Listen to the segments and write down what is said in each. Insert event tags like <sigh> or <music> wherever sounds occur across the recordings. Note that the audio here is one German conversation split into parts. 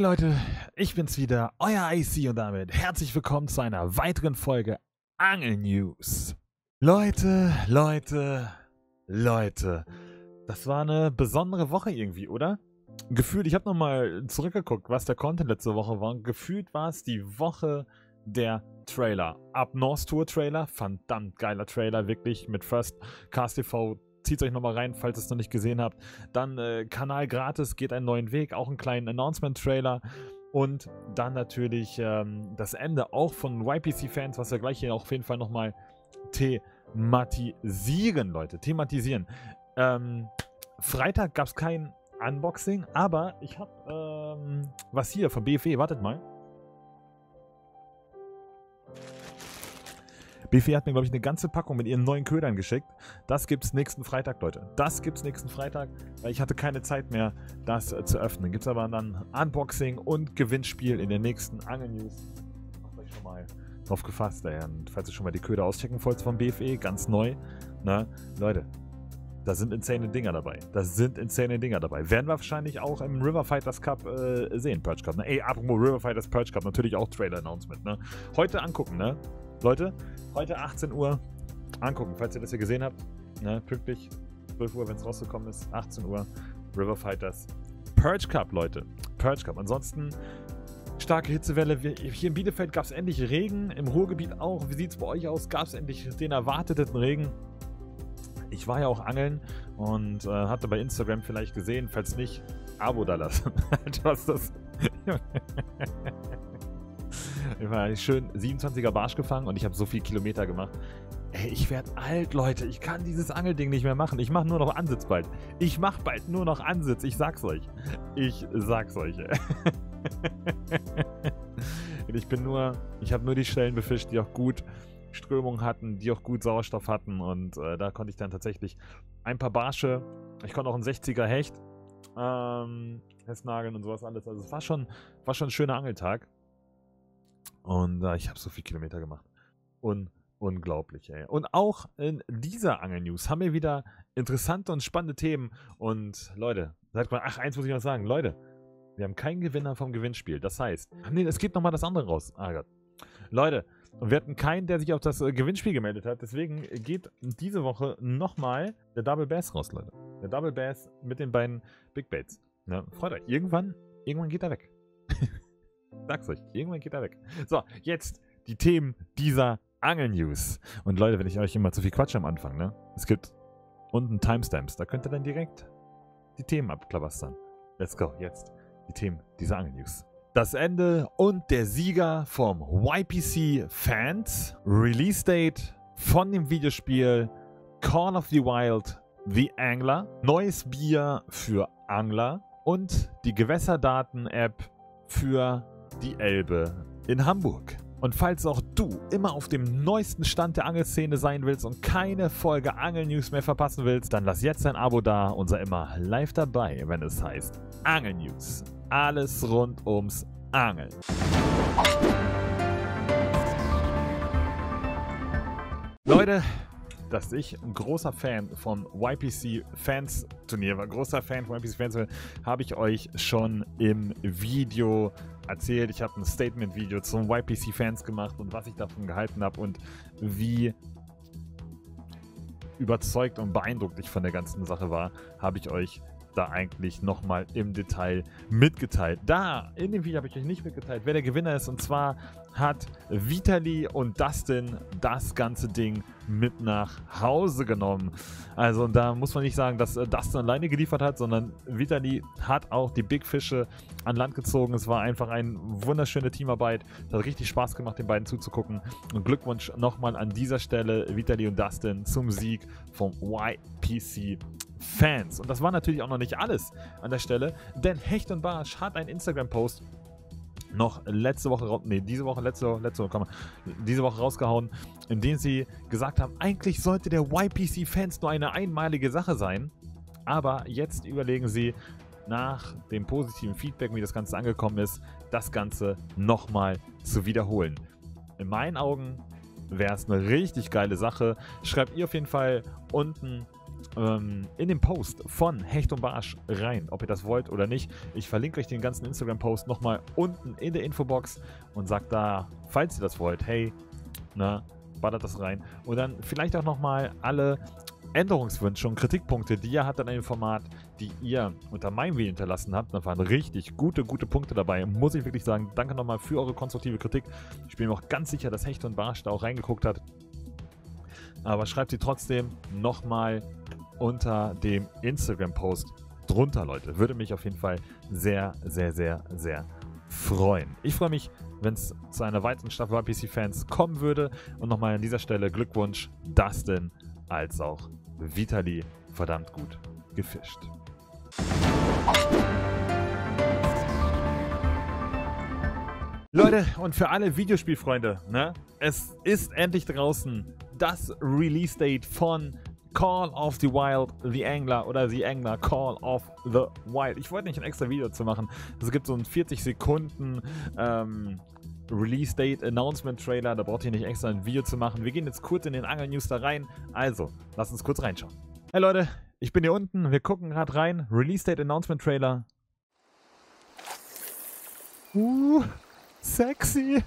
Leute, ich bin's wieder, euer IC und damit herzlich willkommen zu einer weiteren Folge Angel News. Leute, Leute, Leute, das war eine besondere Woche irgendwie, oder? Gefühlt, ich habe nochmal zurückgeguckt, was der Content letzte Woche war. Gefühlt war es die Woche der Trailer. Up North Tour Trailer, verdammt geiler Trailer, wirklich mit First Cast TV zieht euch nochmal rein, falls ihr es noch nicht gesehen habt. Dann äh, Kanal gratis geht einen neuen Weg, auch einen kleinen Announcement-Trailer. Und dann natürlich ähm, das Ende auch von YPC-Fans, was wir gleich hier auf jeden Fall nochmal thematisieren, Leute. Thematisieren. Ähm, Freitag gab es kein Unboxing, aber ich habe ähm, was hier von BFE, wartet mal. BFE hat mir, glaube ich, eine ganze Packung mit ihren neuen Ködern geschickt. Das gibt's nächsten Freitag, Leute. Das gibt's nächsten Freitag, weil ich hatte keine Zeit mehr, das äh, zu öffnen. Gibt's aber dann Unboxing und Gewinnspiel in der nächsten Angel News. Macht euch schon mal drauf gefasst, ey. Und falls ihr schon mal die Köder auschecken wollt vom BFE, ganz neu, ne? Leute, da sind insane Dinger dabei. Da sind insane Dinger dabei. Werden wir wahrscheinlich auch im River Fighters Cup äh, sehen, Purge Cup. Ne? Ey, apropos River Fighters Purge Cup, natürlich auch Trailer-Announcement, ne? Heute angucken, ne? Leute, heute 18 Uhr angucken, falls ihr das hier gesehen habt. Ne, pünktlich 12 Uhr, wenn es rausgekommen ist. 18 Uhr. River Fighters. Purge Cup, Leute. Purge Cup. Ansonsten starke Hitzewelle. Hier in Bielefeld gab es endlich Regen. Im Ruhrgebiet auch. Wie sieht es bei euch aus? Gab es endlich den erwarteten Regen? Ich war ja auch angeln und äh, hatte bei Instagram vielleicht gesehen. Falls nicht, Abo da lassen. <laughs> Was das? <laughs> <laughs> Ich war schön 27er Barsch gefangen und ich habe so viel Kilometer gemacht. Ey, ich werde alt, Leute. Ich kann dieses Angelding nicht mehr machen. Ich mache nur noch Ansitz bald. Ich mache bald nur noch Ansitz. Ich sag's euch. Ich sag's euch. <laughs> ich bin nur, ich habe nur die Stellen befischt, die auch gut Strömung hatten, die auch gut Sauerstoff hatten und äh, da konnte ich dann tatsächlich ein paar Barsche, ich konnte auch einen 60er Hecht ähm, festnageln und sowas alles. Also es war schon, war schon ein schöner Angeltag. Und äh, ich habe so viel Kilometer gemacht. Un unglaublich, ey. Und auch in dieser Angel-News haben wir wieder interessante und spannende Themen. Und Leute, seid mal, ach, eins muss ich noch sagen, Leute, wir haben keinen Gewinner vom Gewinnspiel. Das heißt, nee, es geht nochmal das andere raus. Ah Gott. Leute, wir hatten keinen, der sich auf das äh, Gewinnspiel gemeldet hat. Deswegen geht diese Woche nochmal der Double Bass raus, Leute. Der Double Bass mit den beiden Big Baits. Ja, freut euch. Irgendwann, irgendwann geht er weg. <laughs> Sag's euch, irgendwann geht er weg. So, jetzt die Themen dieser Angel-News. Und Leute, wenn ich euch immer zu viel Quatsch am Anfang, ne? Es gibt unten Timestamps, da könnt ihr dann direkt die Themen abklabastern. Let's go, jetzt die Themen dieser Angel-News. Das Ende und der Sieger vom YPC Fans. Release Date von dem Videospiel Call of the Wild The Angler. Neues Bier für Angler. Und die Gewässerdaten-App für die Elbe in Hamburg. Und falls auch du immer auf dem neuesten Stand der Angelszene sein willst und keine Folge Angel News mehr verpassen willst, dann lass jetzt ein Abo da und sei immer live dabei, wenn es heißt Angel News. Alles rund ums Angeln. Leute, dass ich ein großer Fan von YPC Fans Turnier war, großer Fan von YPC Fans, habe ich euch schon im Video erzählt. Ich habe ein Statement-Video zum YPC Fans gemacht und was ich davon gehalten habe und wie überzeugt und beeindruckt ich von der ganzen Sache war, habe ich euch da eigentlich nochmal im Detail mitgeteilt. Da, in dem Video habe ich euch nicht mitgeteilt, wer der Gewinner ist. Und zwar hat Vitali und Dustin das ganze Ding mit nach Hause genommen. Also da muss man nicht sagen, dass äh, Dustin alleine geliefert hat, sondern Vitali hat auch die Big Fische an Land gezogen. Es war einfach eine wunderschöne Teamarbeit. Es hat richtig Spaß gemacht, den beiden zuzugucken. Und Glückwunsch nochmal an dieser Stelle Vitali und Dustin zum Sieg vom YPC Fans. Und das war natürlich auch noch nicht alles an der Stelle, denn Hecht und Barsch hat einen Instagram-Post noch letzte Woche, nee, diese Woche, letzte, letzte Woche, diese Woche rausgehauen, in dem sie gesagt haben, eigentlich sollte der YPC-Fans nur eine einmalige Sache sein. Aber jetzt überlegen sie, nach dem positiven Feedback, wie das Ganze angekommen ist, das Ganze nochmal zu wiederholen. In meinen Augen wäre es eine richtig geile Sache. Schreibt ihr auf jeden Fall unten ähm, in den Post von Hecht und Barsch rein, ob ihr das wollt oder nicht. Ich verlinke euch den ganzen Instagram-Post nochmal unten in der Infobox und sagt da, falls ihr das wollt, hey, na, ballert das rein. Und dann vielleicht auch nochmal alle Änderungswünsche und Kritikpunkte, die ihr hattet an dem Format, die ihr unter meinem Video hinterlassen habt. Da waren richtig gute, gute Punkte dabei. Muss ich wirklich sagen, danke nochmal für eure konstruktive Kritik. Ich bin mir auch ganz sicher, dass Hecht und Barsch da auch reingeguckt hat. Aber schreibt sie trotzdem nochmal unter dem Instagram-Post drunter, Leute. Würde mich auf jeden Fall sehr, sehr, sehr, sehr freuen. Ich freue mich, wenn es zu einer weiteren Staffel YPC Fans kommen würde. Und nochmal an dieser Stelle Glückwunsch, Dustin als auch Vitali verdammt gut gefischt. Leute, und für alle Videospielfreunde, ne? Es ist endlich draußen das Release-Date von Call of the Wild, The Angler oder The Angler Call of the Wild. Ich wollte nicht ein extra Video zu machen. Es gibt so einen 40 Sekunden ähm, Release Date Announcement Trailer. Da braucht ihr nicht extra ein Video zu machen. Wir gehen jetzt kurz in den Angel News da rein. Also, lasst uns kurz reinschauen. Hey Leute, ich bin hier unten. Wir gucken gerade rein. Release Date Announcement Trailer. Uh, sexy.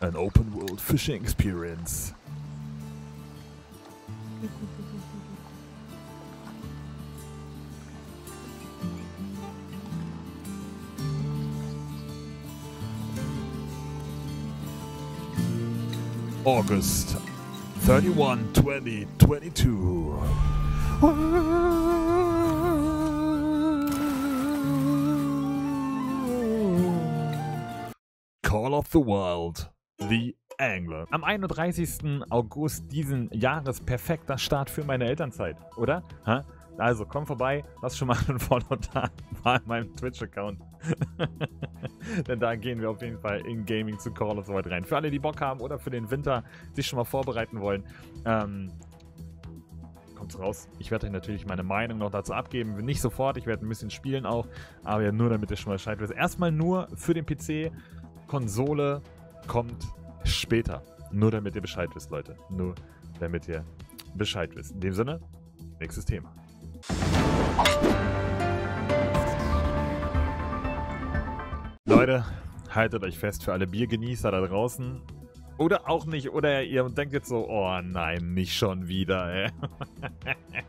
An Open World Fishing Experience. August 31, 2022. Call of the Wild, The Angler. Am 31. August diesen Jahres perfekter Start für meine Elternzeit, oder? Ha? Also komm vorbei, lass schon mal <laughs> einen Follow da bei meinem Twitch-Account. <laughs> <laughs> Denn da gehen wir auf jeden Fall in Gaming zu Call of Duty rein. Für alle, die Bock haben oder für den Winter sich schon mal vorbereiten wollen, ähm, kommt's raus. Ich werde euch natürlich meine Meinung noch dazu abgeben. Nicht sofort, ich werde ein bisschen spielen auch, aber ja nur damit ihr schon mal Bescheid wisst. Erstmal nur für den PC. Konsole kommt später. Nur damit ihr Bescheid wisst, Leute. Nur damit ihr Bescheid wisst. In dem Sinne, nächstes Thema. Leute, haltet euch fest für alle Biergenießer da draußen. Oder auch nicht. Oder ihr denkt jetzt so, oh nein, nicht schon wieder. Ey.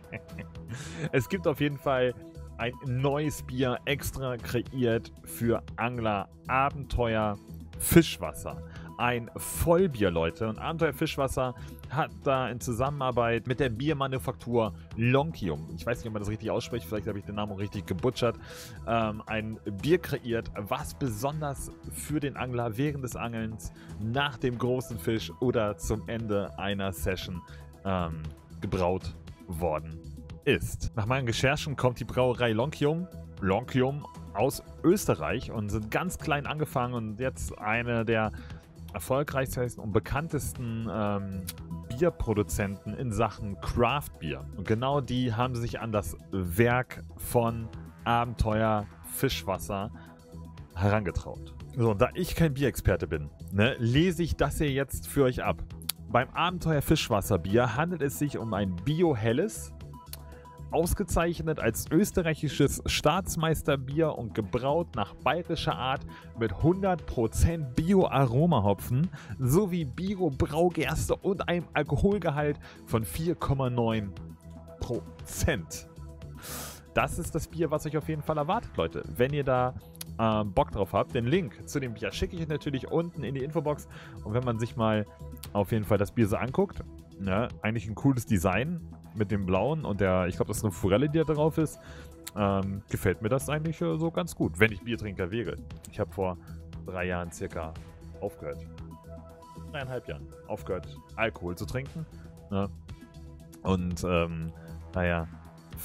<laughs> es gibt auf jeden Fall ein neues Bier extra kreiert für Angler, Abenteuer, Fischwasser ein Vollbier, Leute. Und Abenteuer Fischwasser hat da in Zusammenarbeit mit der Biermanufaktur Lonkium, ich weiß nicht, ob man das richtig ausspricht, vielleicht habe ich den Namen richtig gebutschert, ähm, ein Bier kreiert, was besonders für den Angler während des Angelns, nach dem großen Fisch oder zum Ende einer Session ähm, gebraut worden ist. Nach meinen Recherchen kommt die Brauerei Lonkium, Lonkium aus Österreich und sind ganz klein angefangen und jetzt eine der erfolgreichsten und bekanntesten ähm, Bierproduzenten in Sachen Craft Beer. Und genau die haben sich an das Werk von Abenteuer Fischwasser herangetraut. So, und da ich kein Bierexperte bin, ne, lese ich das hier jetzt für euch ab. Beim Abenteuer Fischwasserbier handelt es sich um ein Bio-Helles, ausgezeichnet als österreichisches Staatsmeisterbier und gebraut nach bayerischer Art mit 100% Bio-Aromahopfen sowie Bio-Braugerste und einem Alkoholgehalt von 4,9%. Das ist das Bier, was euch auf jeden Fall erwartet, Leute. Wenn ihr da äh, Bock drauf habt, den Link zu dem Bier schicke ich natürlich unten in die Infobox. Und wenn man sich mal auf jeden Fall das Bier so anguckt, ne, eigentlich ein cooles Design, mit dem blauen und der, ich glaube, das ist eine Forelle, die da drauf ist, ähm, gefällt mir das eigentlich äh, so ganz gut, wenn ich Biertrinker wäre. Ich habe vor drei Jahren circa aufgehört, dreieinhalb Jahren aufgehört, Alkohol zu trinken. Ne? Und, ähm, naja,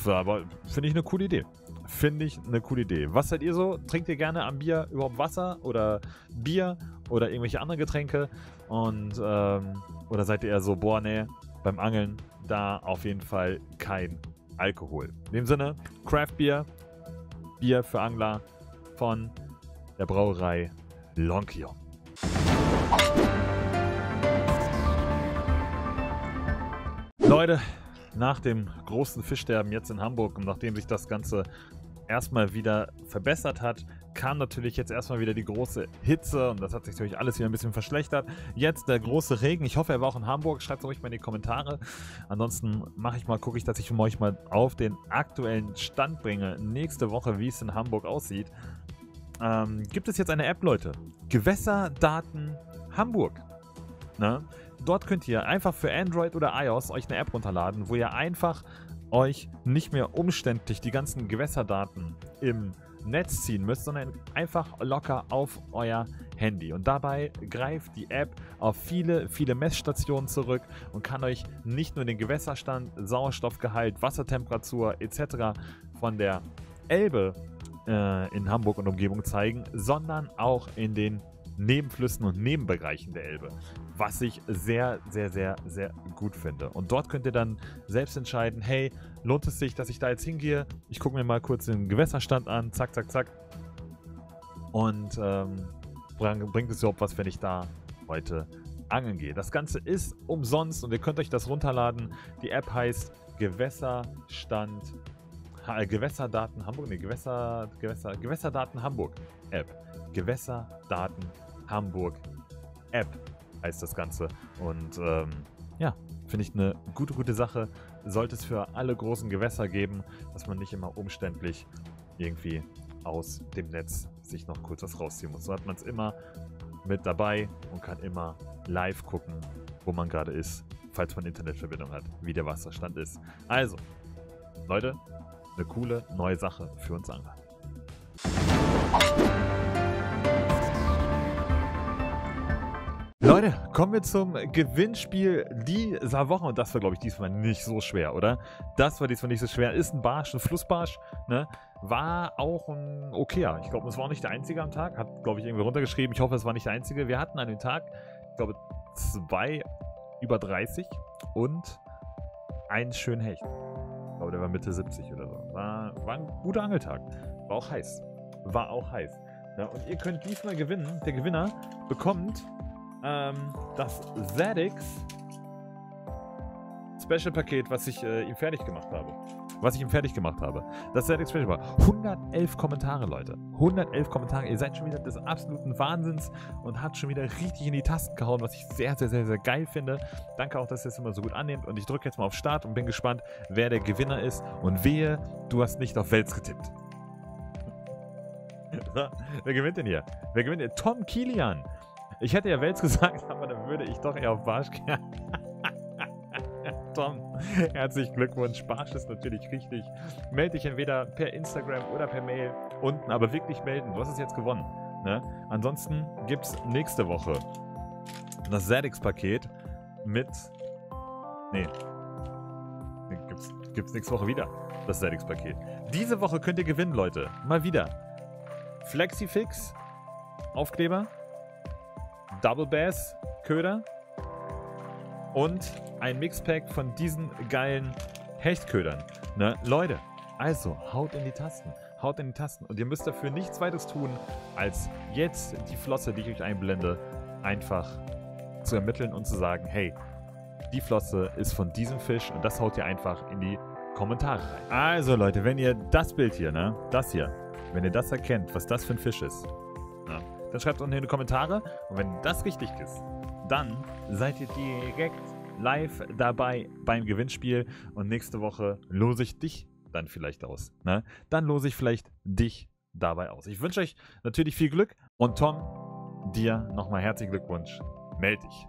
aber finde ich eine coole Idee. Finde ich eine coole Idee. Was seid ihr so? Trinkt ihr gerne am Bier überhaupt Wasser oder Bier oder irgendwelche anderen Getränke? Und, ähm, oder seid ihr eher so, boah, nee, beim Angeln da auf jeden Fall kein Alkohol. In dem Sinne, Craft Beer, Bier für Angler von der Brauerei Lonkion. Leute, nach dem großen Fischsterben jetzt in Hamburg und nachdem sich das Ganze erstmal wieder verbessert hat, kam natürlich jetzt erstmal wieder die große Hitze und das hat sich natürlich alles wieder ein bisschen verschlechtert. Jetzt der große Regen. Ich hoffe, er war auch in Hamburg. Schreibt es ruhig mal in die Kommentare. Ansonsten mache ich mal, gucke ich, dass ich euch mal auf den aktuellen Stand bringe. Nächste Woche, wie es in Hamburg aussieht. Ähm, gibt es jetzt eine App, Leute? Gewässerdaten Hamburg. Na? Dort könnt ihr einfach für Android oder iOS euch eine App runterladen, wo ihr einfach euch nicht mehr umständlich die ganzen Gewässerdaten im Netz ziehen müsst, sondern einfach locker auf euer Handy. Und dabei greift die App auf viele, viele Messstationen zurück und kann euch nicht nur den Gewässerstand, Sauerstoffgehalt, Wassertemperatur etc. von der Elbe äh, in Hamburg und Umgebung zeigen, sondern auch in den Nebenflüssen und Nebenbereichen der Elbe. Was ich sehr, sehr, sehr, sehr gut finde. Und dort könnt ihr dann selbst entscheiden, hey, lohnt es sich, dass ich da jetzt hingehe? Ich gucke mir mal kurz den Gewässerstand an, zack, zack, zack. Und ähm, bringt es überhaupt was, wenn ich da heute angeln gehe. Das Ganze ist umsonst und ihr könnt euch das runterladen. Die App heißt Gewässerstand, äh, Gewässerdaten Hamburg, ne, Gewässer, Gewässer, Gewässerdaten Hamburg App. Gewässerdaten Hamburg App heißt das Ganze. Und ähm, ja, finde ich eine gute, gute Sache. Sollte es für alle großen Gewässer geben, dass man nicht immer umständlich irgendwie aus dem Netz sich noch kurz was rausziehen muss. So hat man es immer mit dabei und kann immer live gucken, wo man gerade ist, falls man Internetverbindung hat, wie der Wasserstand ist. Also, Leute, eine coole neue Sache für uns Angler. Leute, kommen wir zum Gewinnspiel dieser Woche. Und das war, glaube ich, diesmal nicht so schwer, oder? Das war diesmal nicht so schwer. Ist ein Barsch, ein Flussbarsch. Ne? War auch ein okayer. Ich glaube, es war nicht der einzige am Tag. Hat, glaube ich, irgendwie runtergeschrieben. Ich hoffe, es war nicht der einzige. Wir hatten an dem Tag, ich glaube, zwei über 30 und einen schönen Hecht. Ich glaube, der war Mitte 70 oder so. War, war ein guter Angeltag. War auch heiß. War auch heiß. Ja, und ihr könnt diesmal gewinnen. Der Gewinner bekommt ähm, das ZX Special Paket, was ich äh, ihm fertig gemacht habe. Was ich ihm fertig gemacht habe. Das ZX Special war 111 Kommentare, Leute. 111 Kommentare. Ihr seid schon wieder des absoluten Wahnsinns und habt schon wieder richtig in die Tasten gehauen, was ich sehr, sehr, sehr, sehr geil finde. Danke auch, dass ihr es immer so gut annehmt. Und ich drücke jetzt mal auf Start und bin gespannt, wer der Gewinner ist. Und wehe, du hast nicht auf Wels getippt. <laughs> Wer gewinnt denn hier? Wer gewinnt hier? Tom Kilian. Ich hätte ja Wels gesagt, <laughs> aber dann würde ich doch eher auf Barsch gehen. <laughs> Tom, herzlichen Glückwunsch. Barsch ist natürlich richtig. Melde dich entweder per Instagram oder per Mail unten, aber wirklich melden. Du hast es jetzt gewonnen. Ne? Ansonsten gibt es nächste Woche das ZX-Paket mit. Nee. Gibt's, gibt's nächste Woche wieder. Das ZX-Paket. Diese Woche könnt ihr gewinnen, Leute. Mal wieder. Flexifix. Aufkleber. Double Bass Köder und ein Mixpack von diesen geilen Hechtködern. Ne? Leute, also haut in die Tasten. Haut in die Tasten. Und ihr müsst dafür nichts weiteres tun, als jetzt die Flosse, die ich euch einblende, einfach zu ermitteln und zu sagen, hey, die Flosse ist von diesem Fisch und das haut ihr einfach in die Kommentare rein. Also Leute, wenn ihr das Bild hier, ne, das hier, wenn ihr das erkennt, was das für ein Fisch ist, dann schreibt unten in die Kommentare. Und wenn das richtig ist, dann seid ihr direkt live dabei beim Gewinnspiel. Und nächste Woche lose ich dich dann vielleicht aus. Ne? Dann lose ich vielleicht dich dabei aus. Ich wünsche euch natürlich viel Glück. Und Tom, dir nochmal herzlichen Glückwunsch. Meld dich.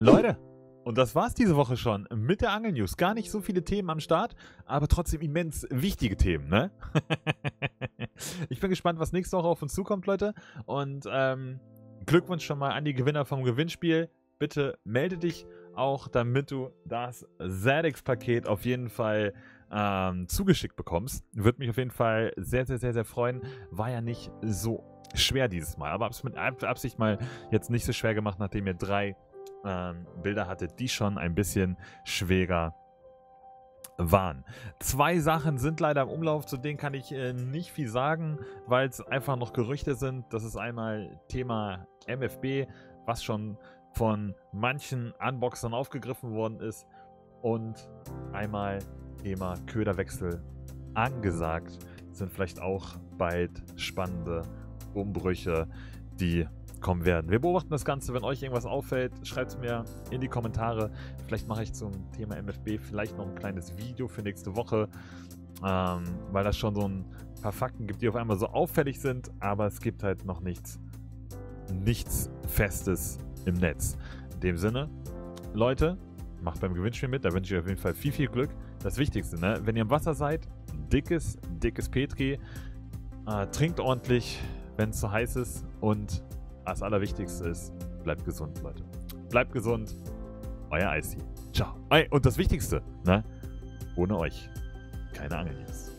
Leute, und das war's diese Woche schon mit der Angel News. Gar nicht so viele Themen am Start, aber trotzdem immens wichtige Themen, ne? <laughs> ich bin gespannt, was nächste Woche auf uns zukommt, Leute. Und ähm, Glückwunsch schon mal an die Gewinner vom Gewinnspiel. Bitte melde dich auch, damit du das ZX-Paket auf jeden Fall ähm, zugeschickt bekommst. Würde mich auf jeden Fall sehr, sehr, sehr, sehr freuen. War ja nicht so schwer dieses Mal, aber habe es mit Absicht mal jetzt nicht so schwer gemacht, nachdem ihr drei ähm, Bilder hatte, die schon ein bisschen schwerer waren. Zwei Sachen sind leider im Umlauf, zu denen kann ich äh, nicht viel sagen, weil es einfach noch Gerüchte sind. Das ist einmal Thema MFB, was schon von manchen Unboxern aufgegriffen worden ist. Und einmal Thema Köderwechsel angesagt. Sind vielleicht auch bald spannende Umbrüche, die kommen werden. Wir beobachten das Ganze. Wenn euch irgendwas auffällt, schreibt es mir in die Kommentare. Vielleicht mache ich zum Thema MFB vielleicht noch ein kleines Video für nächste Woche, ähm, weil das schon so ein paar Fakten gibt, die auf einmal so auffällig sind, aber es gibt halt noch nichts, nichts Festes im Netz. In dem Sinne, Leute, macht beim Gewinnspiel mit. Da wünsche ich euch auf jeden Fall viel, viel Glück. Das Wichtigste, ne? wenn ihr im Wasser seid, dickes, dickes Petri. Äh, trinkt ordentlich, wenn es zu so heiß ist. Und das Allerwichtigste ist, bleibt gesund, Leute. Bleibt gesund. Euer Icy. Ciao. Und das Wichtigste, ne? ohne euch keine Angelnews.